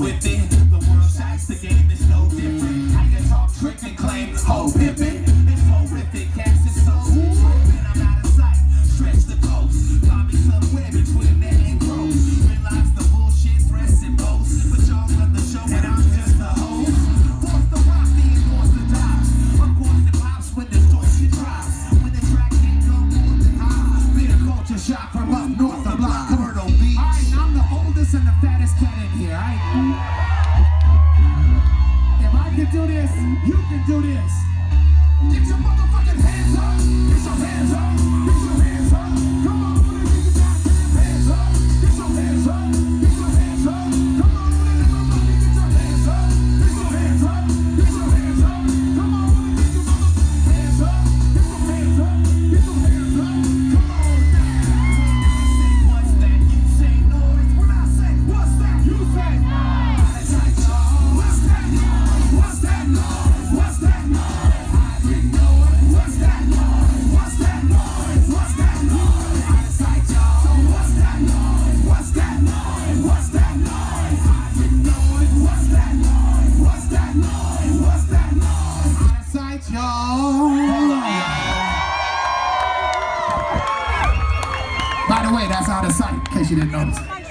with it. The world the game is no different. I can talk trick and claim, ho pimpin'. It's horrific, cats is so trippin'. I'm out of sight, stretch the coast. Call me somewhere between that and gross. Realize the bullshit threats and boasts. But y'all run the show and I'm just a host. Force the rock, the. Of course it pops when distortion drops. When the track can go more than high. Be culture from up north, the block, Myrtle Beach. Alright, I'm the oldest and the fattest cat in here. I do this. You can do this. way, that's out of sight, in case you didn't notice.